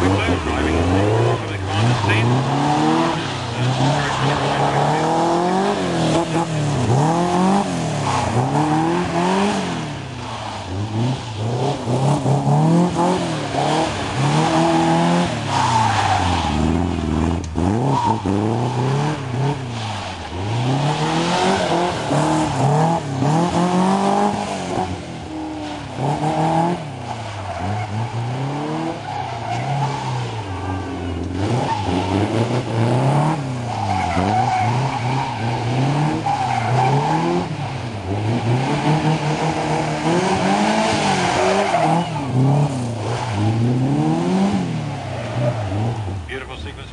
Whitlow driving. Mm-hmm.